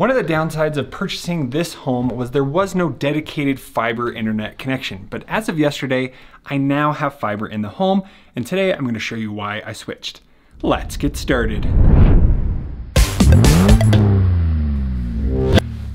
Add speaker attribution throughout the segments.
Speaker 1: One of the downsides of purchasing this home was there was no dedicated fiber internet connection, but as of yesterday, I now have fiber in the home, and today I'm gonna show you why I switched. Let's get started.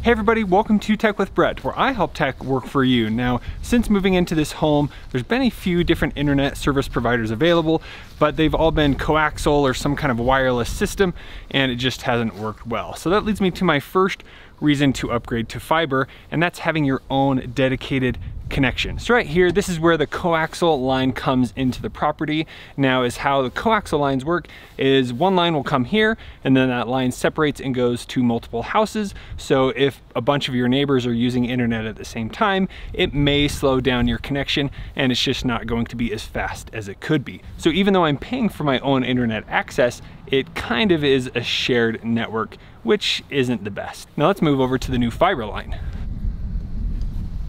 Speaker 1: Hey everybody, welcome to Tech with Brett, where I help tech work for you. Now, since moving into this home, there's been a few different internet service providers available, but they've all been coaxial or some kind of wireless system, and it just hasn't worked well. So that leads me to my first reason to upgrade to fiber, and that's having your own dedicated connection. So right here, this is where the coaxial line comes into the property. Now is how the coaxial lines work is one line will come here and then that line separates and goes to multiple houses. So if a bunch of your neighbors are using internet at the same time, it may slow down your connection and it's just not going to be as fast as it could be. So even though I'm paying for my own internet access, it kind of is a shared network, which isn't the best. Now let's move over to the new fiber line.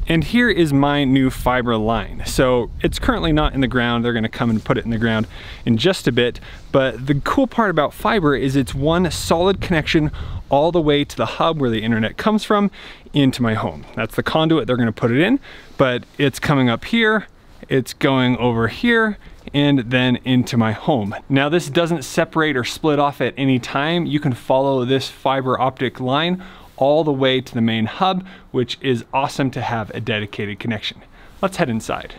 Speaker 1: And here is my new fiber line. So it's currently not in the ground. They're gonna come and put it in the ground in just a bit. But the cool part about fiber is it's one solid connection all the way to the hub where the internet comes from into my home. That's the conduit they're gonna put it in, but it's coming up here, it's going over here, and then into my home. Now this doesn't separate or split off at any time. You can follow this fiber optic line all the way to the main hub, which is awesome to have a dedicated connection. Let's head inside.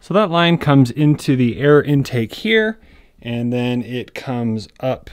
Speaker 1: So that line comes into the air intake here, and then it comes up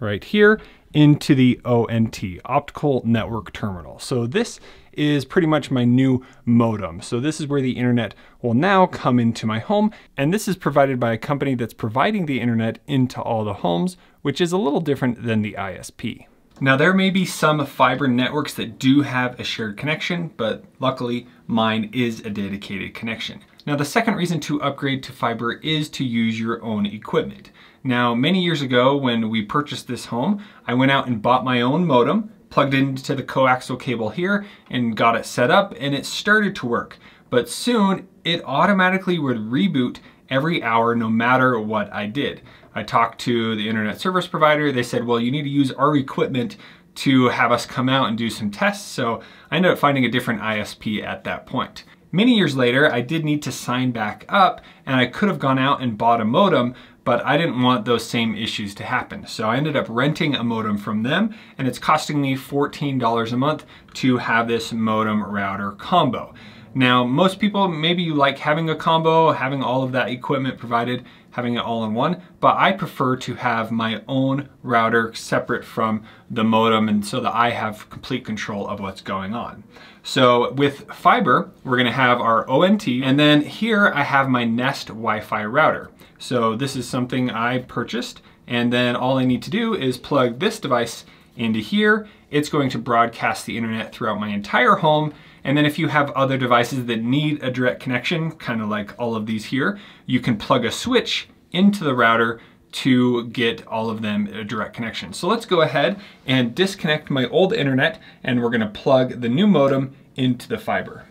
Speaker 1: right here into the ONT, Optical Network Terminal. So this is pretty much my new modem. So this is where the internet will now come into my home. And this is provided by a company that's providing the internet into all the homes, which is a little different than the ISP. Now there may be some fiber networks that do have a shared connection, but luckily mine is a dedicated connection. Now the second reason to upgrade to fiber is to use your own equipment. Now many years ago when we purchased this home, I went out and bought my own modem, plugged into the coaxial cable here and got it set up and it started to work. But soon it automatically would reboot every hour no matter what I did. I talked to the internet service provider. They said, well, you need to use our equipment to have us come out and do some tests. So I ended up finding a different ISP at that point. Many years later, I did need to sign back up and I could have gone out and bought a modem, but I didn't want those same issues to happen. So I ended up renting a modem from them and it's costing me $14 a month to have this modem router combo. Now, most people, maybe you like having a combo, having all of that equipment provided, having it all in one, but I prefer to have my own router separate from the modem and so that I have complete control of what's going on. So with fiber, we're gonna have our ONT, and then here I have my Nest Wi-Fi router. So this is something I purchased, and then all I need to do is plug this device into here. It's going to broadcast the internet throughout my entire home, and then if you have other devices that need a direct connection, kind of like all of these here, you can plug a switch into the router to get all of them a direct connection. So let's go ahead and disconnect my old internet and we're gonna plug the new modem into the fiber.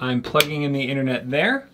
Speaker 1: I'm plugging in the internet there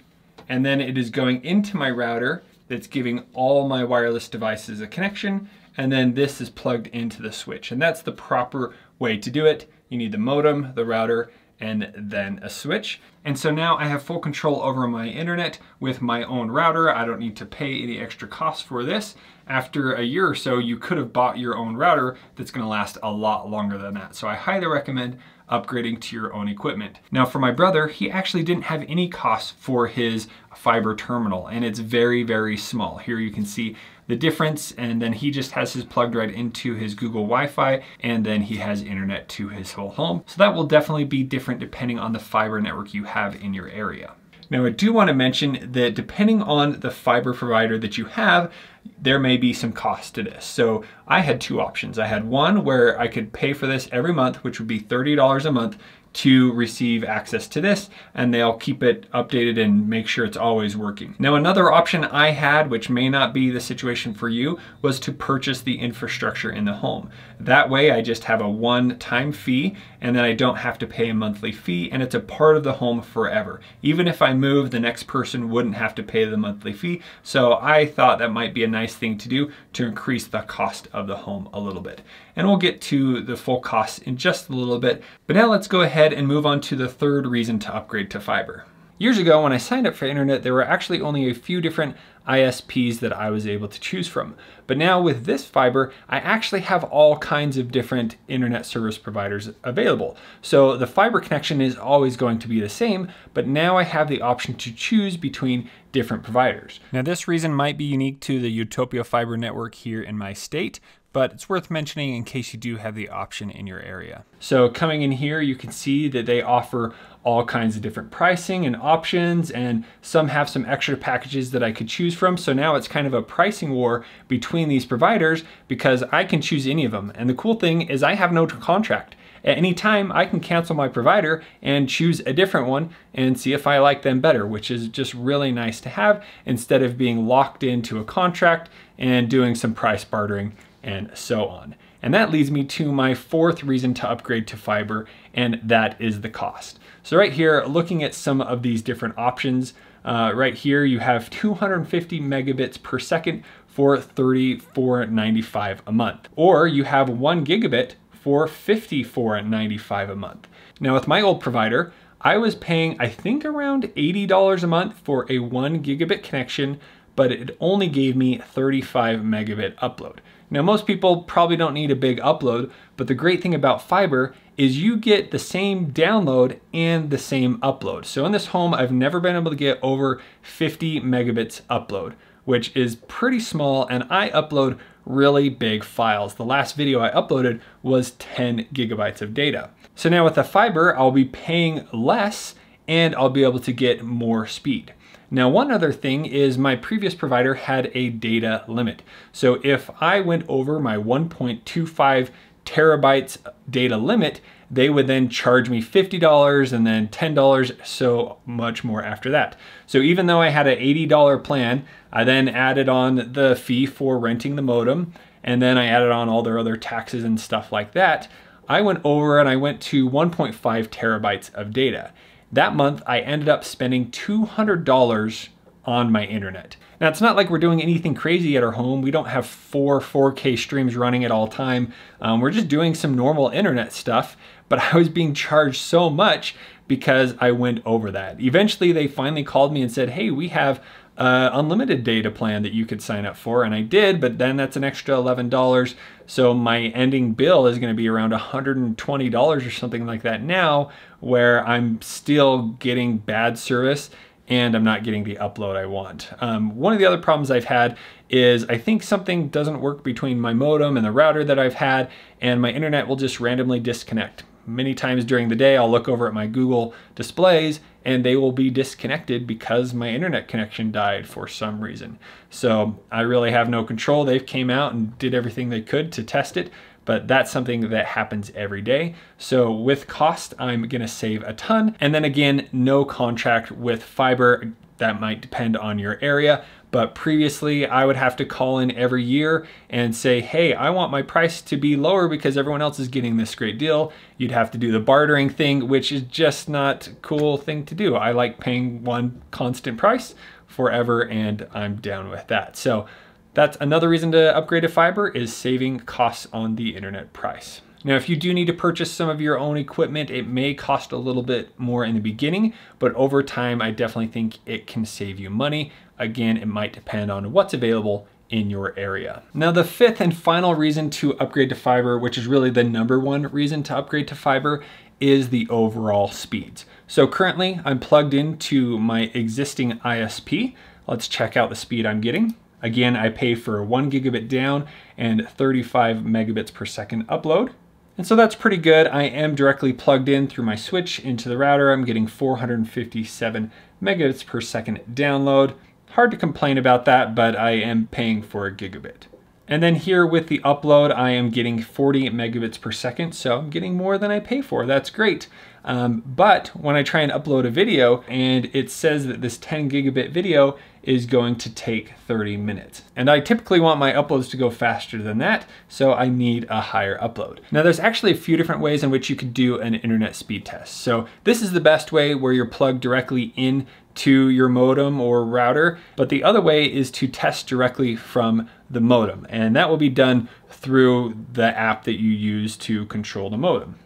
Speaker 1: and then it is going into my router that's giving all my wireless devices a connection and then this is plugged into the switch. And that's the proper way to do it. You need the modem, the router, and then a switch. And so now I have full control over my internet with my own router. I don't need to pay any extra costs for this. After a year or so, you could have bought your own router that's gonna last a lot longer than that. So I highly recommend upgrading to your own equipment. Now for my brother, he actually didn't have any costs for his fiber terminal and it's very, very small. Here you can see the difference and then he just has his plugged right into his Google Wi-Fi and then he has internet to his whole home. So that will definitely be different depending on the fiber network you have in your area. Now I do want to mention that depending on the fiber provider that you have, there may be some cost to this. So I had two options. I had one where I could pay for this every month, which would be $30 a month to receive access to this and they'll keep it updated and make sure it's always working. Now another option I had, which may not be the situation for you, was to purchase the infrastructure in the home. That way I just have a one-time fee and then I don't have to pay a monthly fee and it's a part of the home forever. Even if I move, the next person wouldn't have to pay the monthly fee. So I thought that might be a nice thing to do to increase the cost of the home a little bit. And we'll get to the full costs in just a little bit. But now let's go ahead and move on to the third reason to upgrade to fiber. Years ago, when I signed up for internet, there were actually only a few different ISPs that I was able to choose from. But now with this fiber, I actually have all kinds of different internet service providers available. So the fiber connection is always going to be the same, but now I have the option to choose between different providers. Now this reason might be unique to the Utopia fiber network here in my state, but it's worth mentioning in case you do have the option in your area. So coming in here, you can see that they offer all kinds of different pricing and options, and some have some extra packages that I could choose from. So now it's kind of a pricing war between these providers because I can choose any of them. And the cool thing is I have no contract. At any time, I can cancel my provider and choose a different one and see if I like them better, which is just really nice to have instead of being locked into a contract and doing some price bartering and so on. And that leads me to my fourth reason to upgrade to fiber, and that is the cost. So right here, looking at some of these different options, uh, right here you have 250 megabits per second for $34.95 a month. Or you have one gigabit for $54.95 a month. Now with my old provider, I was paying, I think around $80 a month for a one gigabit connection, but it only gave me 35 megabit upload. Now most people probably don't need a big upload, but the great thing about fiber is you get the same download and the same upload. So in this home, I've never been able to get over 50 megabits upload, which is pretty small and I upload really big files. The last video I uploaded was 10 gigabytes of data. So now with the fiber, I'll be paying less and I'll be able to get more speed. Now, one other thing is my previous provider had a data limit. So if I went over my 1.25 terabytes data limit, they would then charge me $50 and then $10, so much more after that. So even though I had an $80 plan, I then added on the fee for renting the modem, and then I added on all their other taxes and stuff like that. I went over and I went to 1.5 terabytes of data. That month, I ended up spending $200 on my internet. Now, it's not like we're doing anything crazy at our home. We don't have four 4K streams running at all time. Um, we're just doing some normal internet stuff, but I was being charged so much because I went over that. Eventually, they finally called me and said, hey, we have uh, unlimited data plan that you could sign up for. And I did, but then that's an extra $11. So my ending bill is going to be around $120 or something like that now, where I'm still getting bad service and I'm not getting the upload I want. Um, one of the other problems I've had is I think something doesn't work between my modem and the router that I've had, and my internet will just randomly disconnect. Many times during the day, I'll look over at my Google displays and they will be disconnected because my internet connection died for some reason. So I really have no control. They've came out and did everything they could to test it, but that's something that happens every day. So with cost, I'm gonna save a ton. And then again, no contract with fiber. That might depend on your area, but previously I would have to call in every year and say, hey, I want my price to be lower because everyone else is getting this great deal. You'd have to do the bartering thing, which is just not a cool thing to do. I like paying one constant price forever and I'm down with that. So that's another reason to upgrade to fiber is saving costs on the internet price. Now, if you do need to purchase some of your own equipment, it may cost a little bit more in the beginning, but over time, I definitely think it can save you money. Again, it might depend on what's available in your area. Now, the fifth and final reason to upgrade to fiber, which is really the number one reason to upgrade to fiber, is the overall speeds. So currently, I'm plugged into my existing ISP. Let's check out the speed I'm getting. Again, I pay for one gigabit down and 35 megabits per second upload. And so that's pretty good. I am directly plugged in through my switch into the router. I'm getting 457 megabits per second download. Hard to complain about that, but I am paying for a gigabit. And then here with the upload, I am getting 40 megabits per second, so I'm getting more than I pay for. That's great. Um, but when I try and upload a video and it says that this 10 gigabit video is going to take 30 minutes. And I typically want my uploads to go faster than that, so I need a higher upload. Now there's actually a few different ways in which you could do an internet speed test. So this is the best way where you're plugged directly in to your modem or router, but the other way is to test directly from the modem. And that will be done through the app that you use to control the modem.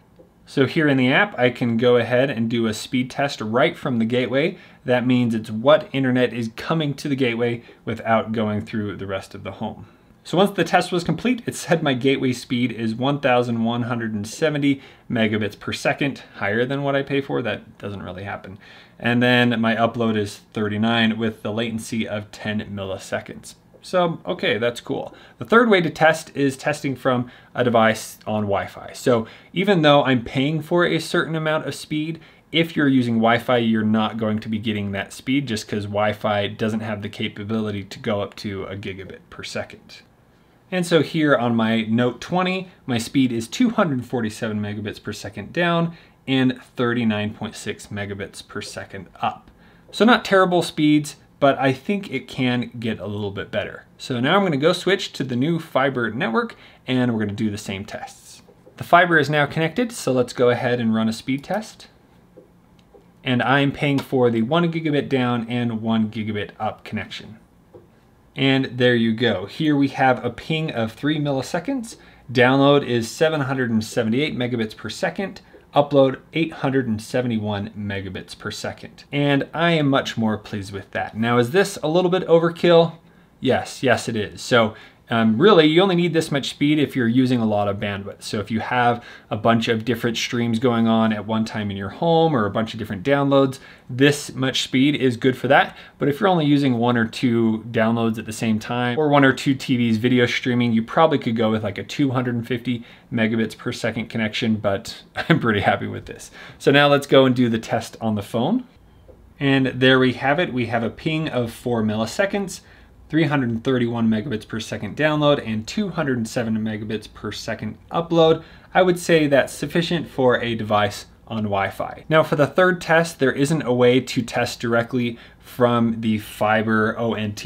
Speaker 1: So here in the app, I can go ahead and do a speed test right from the gateway. That means it's what internet is coming to the gateway without going through the rest of the home. So once the test was complete, it said my gateway speed is 1,170 megabits per second, higher than what I pay for. That doesn't really happen. And then my upload is 39 with the latency of 10 milliseconds. So, okay, that's cool. The third way to test is testing from a device on Wi-Fi. So even though I'm paying for a certain amount of speed, if you're using Wi-Fi, you're not going to be getting that speed just because Wi-Fi doesn't have the capability to go up to a gigabit per second. And so here on my Note 20, my speed is 247 megabits per second down and 39.6 megabits per second up. So not terrible speeds, but I think it can get a little bit better. So now I'm gonna go switch to the new fiber network and we're gonna do the same tests. The fiber is now connected, so let's go ahead and run a speed test. And I'm paying for the one gigabit down and one gigabit up connection. And there you go. Here we have a ping of three milliseconds. Download is 778 megabits per second upload 871 megabits per second. And I am much more pleased with that. Now, is this a little bit overkill? Yes, yes it is. So um, really, you only need this much speed if you're using a lot of bandwidth. So if you have a bunch of different streams going on at one time in your home or a bunch of different downloads, this much speed is good for that. But if you're only using one or two downloads at the same time or one or two TVs video streaming, you probably could go with like a 250 megabits per second connection, but I'm pretty happy with this. So now let's go and do the test on the phone. And there we have it. We have a ping of four milliseconds. 331 megabits per second download and 207 megabits per second upload. I would say that's sufficient for a device on Wi-Fi. Now for the third test, there isn't a way to test directly from the fiber ONT,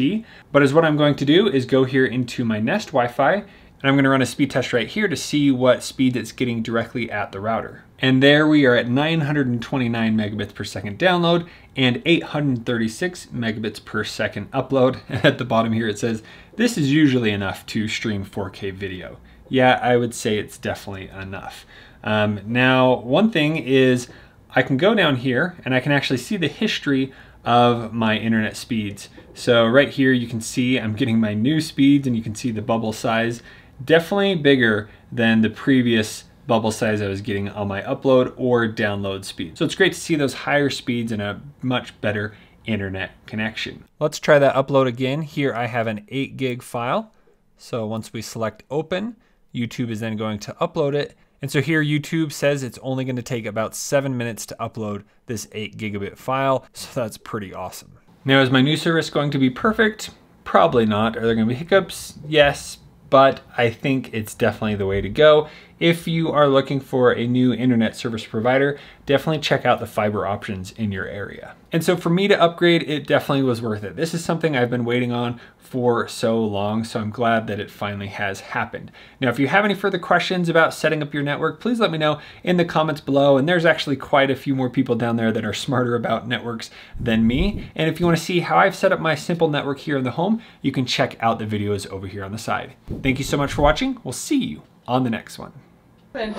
Speaker 1: but as what I'm going to do is go here into my Nest Wi-Fi and I'm gonna run a speed test right here to see what speed it's getting directly at the router. And there we are at 929 megabits per second download and 836 megabits per second upload. At the bottom here it says, this is usually enough to stream 4K video. Yeah, I would say it's definitely enough. Um, now, one thing is I can go down here and I can actually see the history of my internet speeds. So right here you can see I'm getting my new speeds and you can see the bubble size definitely bigger than the previous bubble size I was getting on my upload or download speed. So it's great to see those higher speeds and a much better internet connection. Let's try that upload again. Here I have an 8 gig file. So once we select open, YouTube is then going to upload it. And so here YouTube says it's only going to take about 7 minutes to upload this 8 gigabit file. So that's pretty awesome. Now is my new service going to be perfect? Probably not. Are there going to be hiccups? Yes, but I think it's definitely the way to go. If you are looking for a new internet service provider, definitely check out the fiber options in your area. And so for me to upgrade, it definitely was worth it. This is something I've been waiting on for so long, so I'm glad that it finally has happened. Now, if you have any further questions about setting up your network, please let me know in the comments below. And there's actually quite a few more people down there that are smarter about networks than me. And if you wanna see how I've set up my simple network here in the home, you can check out the videos over here on the side. Thank you so much for watching. We'll see you on the next one. The,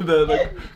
Speaker 1: the